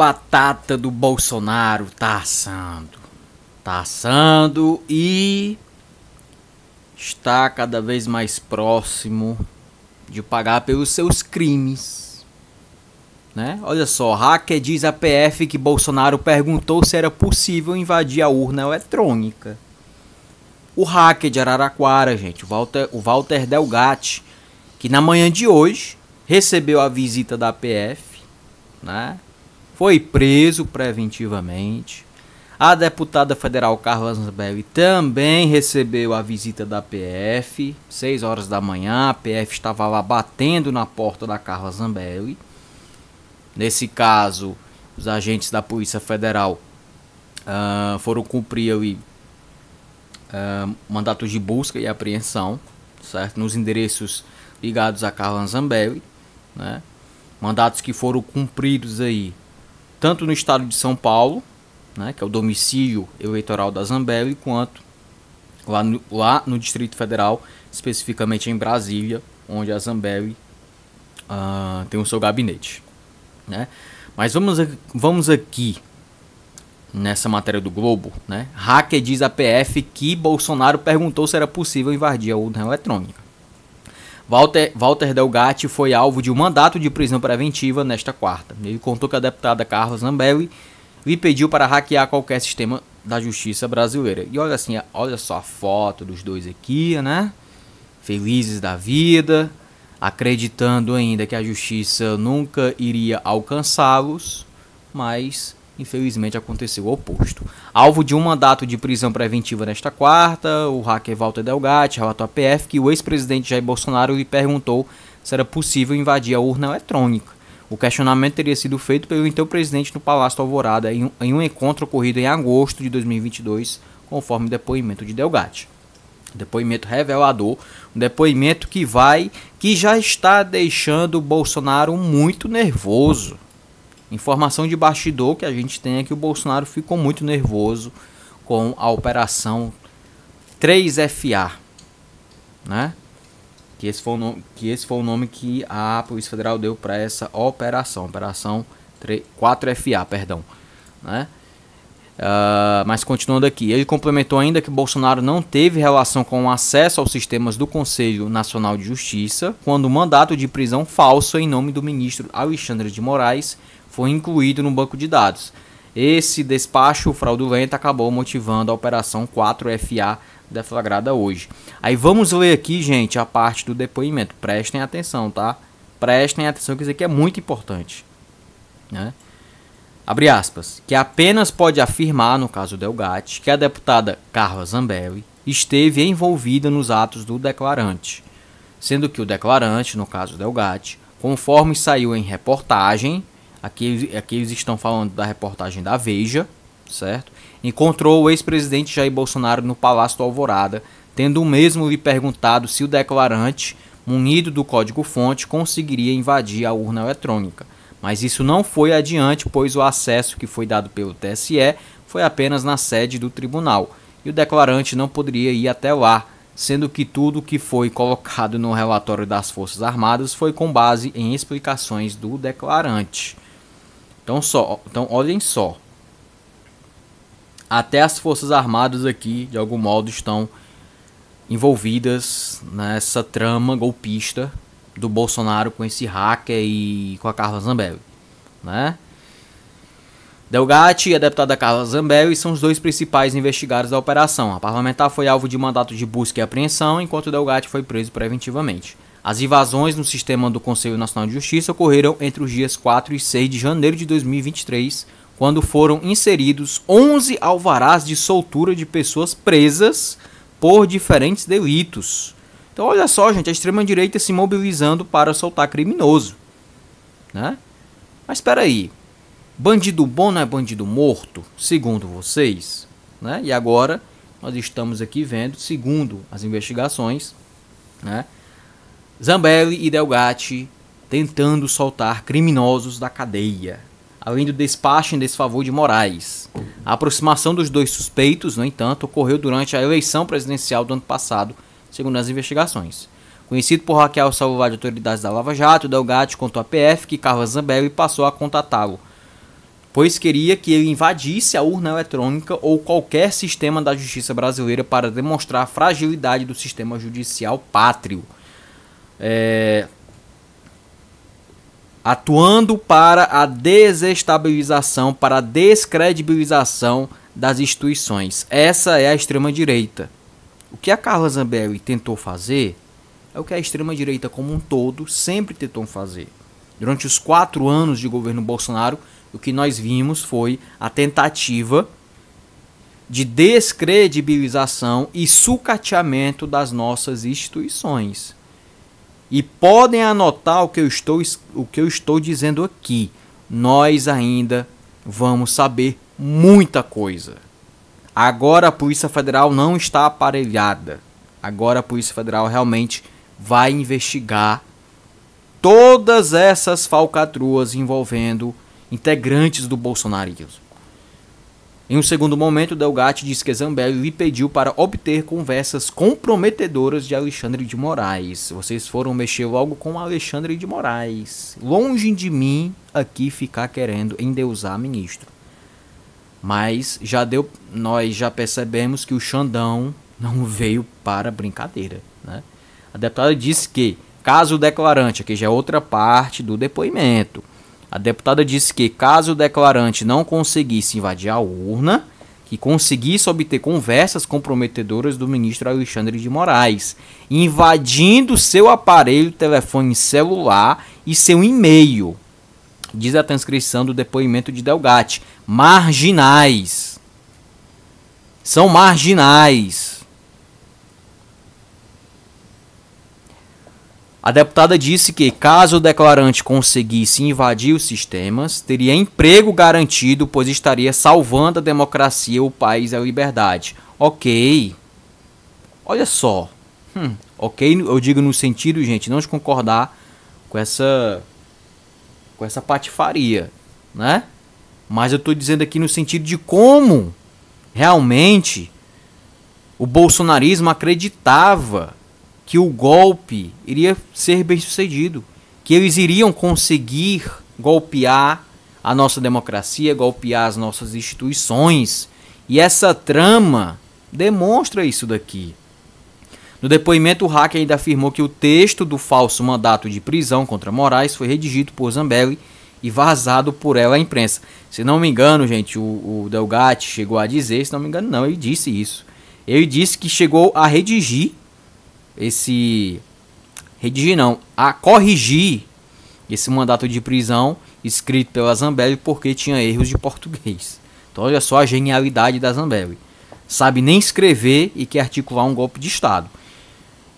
batata do Bolsonaro tá assando. Tá assando e está cada vez mais próximo de pagar pelos seus crimes. Né? Olha só, hacker diz a PF que Bolsonaro perguntou se era possível invadir a urna eletrônica. O hacker de Araraquara, gente, o Walter, o Walter Delgatti, que na manhã de hoje recebeu a visita da PF, né? Foi preso preventivamente. A deputada federal Carla Zambelli também recebeu a visita da PF, 6 horas da manhã. A PF estava lá batendo na porta da Carla Zambelli. Nesse caso, os agentes da Polícia Federal uh, foram cumprir uh, mandatos de busca e apreensão, certo? Nos endereços ligados a Carla Zambelli, né? Mandatos que foram cumpridos aí, tanto no estado de São Paulo, né, que é o domicílio eleitoral da Zambelli, quanto lá no, lá no Distrito Federal, especificamente em Brasília, onde a Zambelli uh, tem o seu gabinete. Né? Mas vamos, vamos aqui nessa matéria do Globo, né? Hacker diz a PF que Bolsonaro perguntou se era possível invadir a urna eletrônica. Walter, Walter Delgatti foi alvo de um mandato de prisão preventiva nesta quarta. Ele contou que a deputada Carla Zambelli lhe pediu para hackear qualquer sistema da justiça brasileira. E olha assim, olha só a foto dos dois aqui, né? Felizes da vida, acreditando ainda que a justiça nunca iria alcançá-los, mas infelizmente aconteceu o oposto. Alvo de um mandato de prisão preventiva nesta quarta, o hacker Walter Delgatti relatou à PF que o ex-presidente Jair Bolsonaro lhe perguntou se era possível invadir a urna eletrônica. O questionamento teria sido feito pelo então presidente no Palácio Alvorada em um, em um encontro ocorrido em agosto de 2022, conforme o depoimento de Delgatti. Depoimento revelador, um depoimento que vai, que já está deixando Bolsonaro muito nervoso. Informação de bastidor que a gente tem é que o Bolsonaro ficou muito nervoso com a operação 3FA, né? que esse foi o nome que, esse foi o nome que a Polícia Federal deu para essa operação, operação 4FA, perdão, né? Uh, mas continuando aqui, ele complementou ainda que Bolsonaro não teve relação com o acesso aos sistemas do Conselho Nacional de Justiça quando o mandato de prisão falso em nome do ministro Alexandre de Moraes foi incluído no banco de dados. Esse despacho fraudulento acabou motivando a Operação 4FA deflagrada hoje. Aí vamos ler aqui, gente, a parte do depoimento. Prestem atenção, tá? Prestem atenção, quer dizer que é muito importante. Né? Abre aspas. Que apenas pode afirmar, no caso Delgatti, que a deputada Carla Zambelli esteve envolvida nos atos do declarante. Sendo que o declarante, no caso Delgatti, conforme saiu em reportagem, aqui, aqui eles estão falando da reportagem da Veja, certo? encontrou o ex-presidente Jair Bolsonaro no Palácio do Alvorada, tendo o mesmo lhe perguntado se o declarante, munido do código-fonte, conseguiria invadir a urna eletrônica. Mas isso não foi adiante, pois o acesso que foi dado pelo TSE foi apenas na sede do tribunal, e o declarante não poderia ir até lá, sendo que tudo que foi colocado no relatório das Forças Armadas foi com base em explicações do declarante. Então, só, então olhem só, até as Forças Armadas aqui, de algum modo, estão envolvidas nessa trama golpista do Bolsonaro com esse hacker e com a Carla Zambelli, né? Delgatti e a deputada Carla Zambelli são os dois principais investigados da operação. A parlamentar foi alvo de mandato de busca e apreensão, enquanto Delgatti foi preso preventivamente. As invasões no sistema do Conselho Nacional de Justiça ocorreram entre os dias 4 e 6 de janeiro de 2023, quando foram inseridos 11 alvarás de soltura de pessoas presas por diferentes delitos. Então, olha só, gente, a extrema-direita se mobilizando para soltar criminoso. Né? Mas espera aí, bandido bom não é bandido morto, segundo vocês? Né? E agora nós estamos aqui vendo, segundo as investigações, né? Zambelli e Delgatti tentando soltar criminosos da cadeia além do despacho em desfavor de Moraes. A aproximação dos dois suspeitos, no entanto, ocorreu durante a eleição presidencial do ano passado, segundo as investigações. Conhecido por o celular de autoridades da Lava Jato, Delgatti contou à PF que Carlos Zambelli passou a contatá-lo pois queria que ele invadisse a urna eletrônica ou qualquer sistema da justiça brasileira para demonstrar a fragilidade do sistema judicial pátrio. É, atuando para a desestabilização, para a descredibilização das instituições. Essa é a extrema-direita. O que a Carla Zambelli tentou fazer é o que a extrema-direita como um todo sempre tentou fazer. Durante os quatro anos de governo Bolsonaro, o que nós vimos foi a tentativa de descredibilização e sucateamento das nossas instituições. E podem anotar o que eu estou, o que eu estou dizendo aqui. Nós ainda vamos saber muita coisa. Agora a Polícia Federal não está aparelhada. Agora a Polícia Federal realmente vai investigar todas essas falcatruas envolvendo integrantes do bolsonarismo. Em um segundo momento, Delgatti disse que Zambelli lhe pediu para obter conversas comprometedoras de Alexandre de Moraes. Vocês foram mexer logo com Alexandre de Moraes. Longe de mim aqui ficar querendo endeusar ministro. Mas já deu, nós já percebemos que o Xandão não veio para brincadeira. Né? A deputada disse que, caso o declarante, aqui já é outra parte do depoimento, a deputada disse que, caso o declarante não conseguisse invadir a urna, que conseguisse obter conversas comprometedoras do ministro Alexandre de Moraes, invadindo seu aparelho, telefone celular e seu e-mail diz a transcrição do depoimento de Delgatti, marginais. São marginais. A deputada disse que, caso o declarante conseguisse invadir os sistemas, teria emprego garantido, pois estaria salvando a democracia, o país e a liberdade. Ok. Olha só. Hum, ok, eu digo no sentido, gente, não de concordar com essa com essa patifaria, né? Mas eu estou dizendo aqui no sentido de como realmente o bolsonarismo acreditava que o golpe iria ser bem sucedido, que eles iriam conseguir golpear a nossa democracia, golpear as nossas instituições. E essa trama demonstra isso daqui. No depoimento, o hacker ainda afirmou que o texto do falso mandato de prisão contra Moraes foi redigido por Zambelli e vazado por ela à imprensa. Se não me engano, gente, o, o Delgatti chegou a dizer, se não me engano, não, ele disse isso. Ele disse que chegou a redigir esse. Redigir não, a corrigir esse mandato de prisão escrito pela Zambelli porque tinha erros de português. Então, olha só a genialidade da Zambelli. Sabe nem escrever e quer articular um golpe de Estado.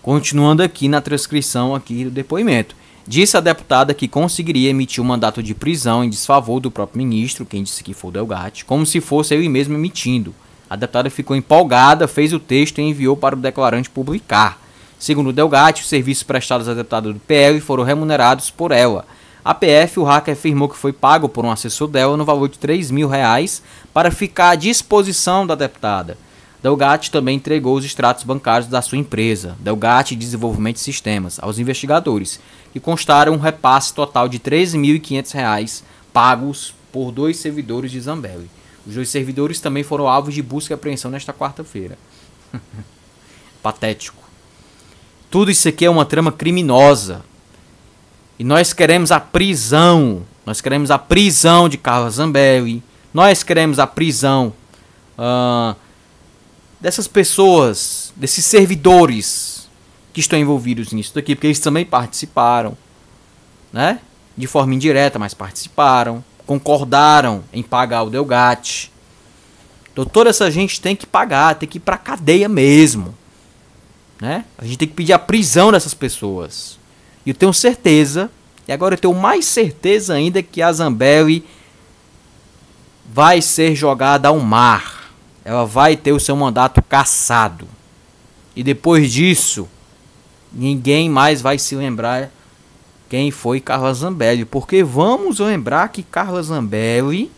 Continuando aqui na transcrição aqui do depoimento. Disse a deputada que conseguiria emitir um mandato de prisão em desfavor do próprio ministro, quem disse que foi o Delgatti, como se fosse ele mesmo emitindo. A deputada ficou empolgada, fez o texto e enviou para o declarante publicar. Segundo Delgatti, os serviços prestados à deputada do PL foram remunerados por ela. A PF, o hacker afirmou que foi pago por um assessor dela no valor de 3 mil reais para ficar à disposição da deputada. Delgatti também entregou os extratos bancários da sua empresa, Delgatti Desenvolvimento de Sistemas, aos investigadores, que constaram um repasse total de R$ 13.500 pagos por dois servidores de Zambelli. Os dois servidores também foram alvos de busca e apreensão nesta quarta-feira. Patético. Tudo isso aqui é uma trama criminosa. E nós queremos a prisão. Nós queremos a prisão de Carlos Zambelli. Nós queremos a prisão uh, dessas pessoas, desses servidores que estão envolvidos nisso daqui, porque eles também participaram, né? De forma indireta, mas participaram, concordaram em pagar o Delgate. Então toda essa gente tem que pagar, tem que ir pra cadeia mesmo. Né? A gente tem que pedir a prisão dessas pessoas. E eu tenho certeza, e agora eu tenho mais certeza ainda que a Zambelli vai ser jogada ao mar ela vai ter o seu mandato cassado. E depois disso, ninguém mais vai se lembrar quem foi Carla Zambelli, porque vamos lembrar que Carla Zambelli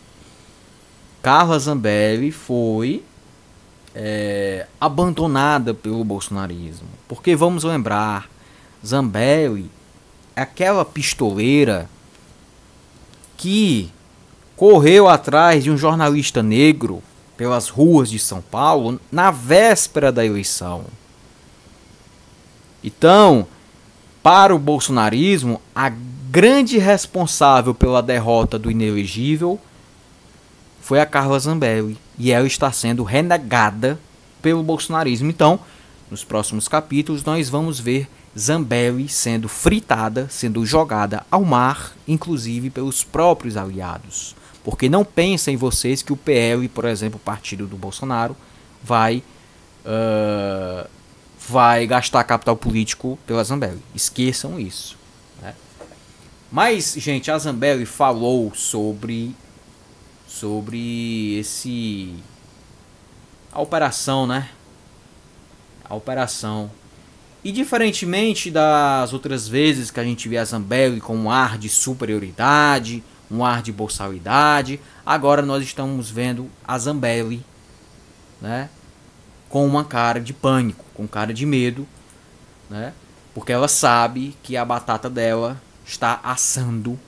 Carla Zambelli foi é, abandonada pelo bolsonarismo. Porque vamos lembrar, Zambelli é aquela pistoleira que correu atrás de um jornalista negro pelas ruas de São Paulo na véspera da eleição. Então, para o bolsonarismo, a grande responsável pela derrota do inelegível foi a Carla Zambelli. E ela está sendo renegada pelo bolsonarismo. Então, nos próximos capítulos, nós vamos ver Zambelli sendo fritada, sendo jogada ao mar, inclusive pelos próprios aliados. Porque não pensem vocês que o PL, por exemplo, o partido do Bolsonaro, vai, uh, vai gastar capital político pela Zambelli. Esqueçam isso. Né? Mas, gente, a Zambelli falou sobre sobre esse a operação, né? A operação. E diferentemente das outras vezes que a gente vê a Zambelli com um ar de superioridade, um ar de boçalidade, agora nós estamos vendo a Zambelli, né? Com uma cara de pânico, com cara de medo, né? Porque ela sabe que a batata dela está assando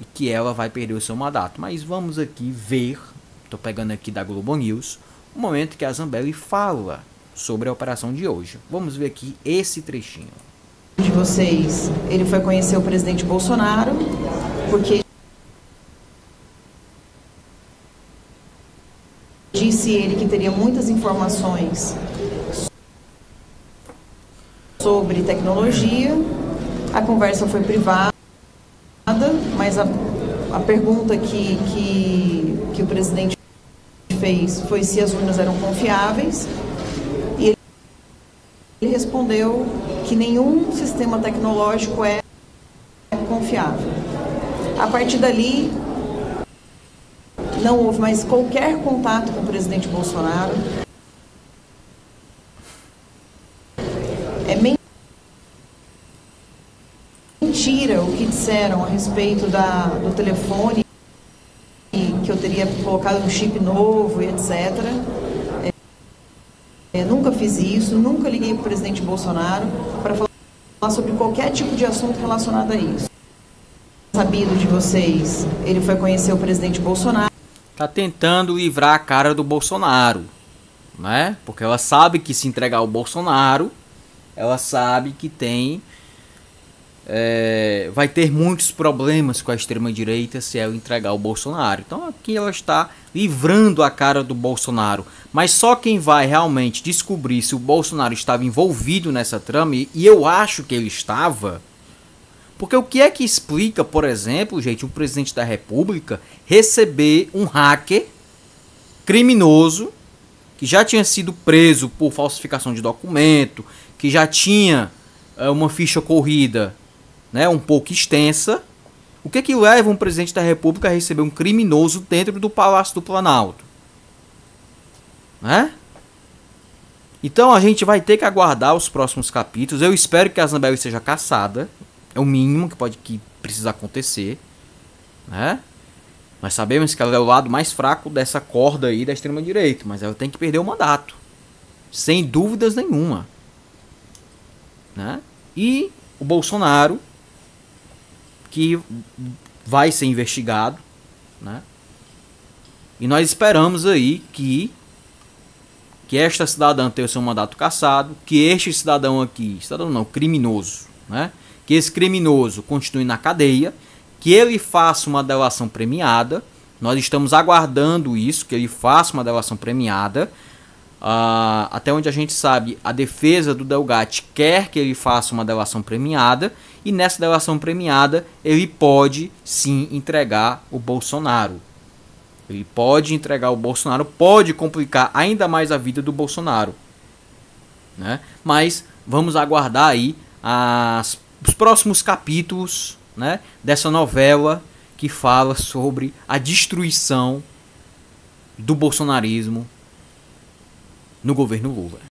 e que ela vai perder o seu mandato. Mas vamos aqui ver, estou pegando aqui da Globo News, o momento que a Zambelli fala sobre a operação de hoje. Vamos ver aqui esse trechinho. De vocês, ele foi conhecer o presidente Bolsonaro porque disse ele que teria muitas informações sobre tecnologia. A conversa foi privada mas a, a pergunta que, que, que o presidente fez foi se as urnas eram confiáveis. E ele, respondeu que nenhum sistema tecnológico é confiável. A partir dali, não houve mais qualquer contato com o presidente Bolsonaro. É mentira o que disseram a respeito da, do telefone, que eu teria colocado um chip novo e etc. É, é, nunca fiz isso, nunca liguei para o presidente Bolsonaro para falar sobre qualquer tipo de assunto relacionado a isso. Sabido de vocês, ele foi conhecer o presidente Bolsonaro. Tá tentando livrar a cara do Bolsonaro, né? Porque ela sabe que se entregar ao Bolsonaro, ela sabe que tem é, vai ter muitos problemas com a extrema-direita se ela entregar o Bolsonaro. Então aqui ela está livrando a cara do Bolsonaro. Mas só quem vai realmente descobrir se o Bolsonaro estava envolvido nessa trama, e eu acho que ele estava. Porque o que é que explica, por exemplo, gente, o presidente da República receber um hacker criminoso que já tinha sido preso por falsificação de documento, que já tinha é, uma ficha corrida né, um pouco extensa. O que, que leva um presidente da República a receber um criminoso dentro do Palácio do Planalto? Né? Então a gente vai ter que aguardar os próximos capítulos. Eu espero que a Zambelli seja caçada. É o mínimo que pode que precisa acontecer. Né? Nós sabemos que ela é o lado mais fraco dessa corda aí da extrema direita, mas ela tem que perder o mandato. Sem dúvidas nenhuma. Né? E o Bolsonaro que vai ser investigado, né? E nós esperamos aí que que esta cidadã tenha o seu mandato cassado, que este cidadão aqui, cidadão não, criminoso, né? Que esse criminoso continue na cadeia, que ele faça uma delação premiada. Nós estamos aguardando isso, que ele faça uma delação premiada. Uh, até onde a gente sabe, a defesa do Delgatti quer que ele faça uma delação premiada e nessa delação premiada ele pode sim entregar o Bolsonaro. Ele pode entregar o Bolsonaro, pode complicar ainda mais a vida do Bolsonaro. Né? Mas vamos aguardar aí as, os próximos capítulos né, dessa novela que fala sobre a destruição do bolsonarismo no governo Lula.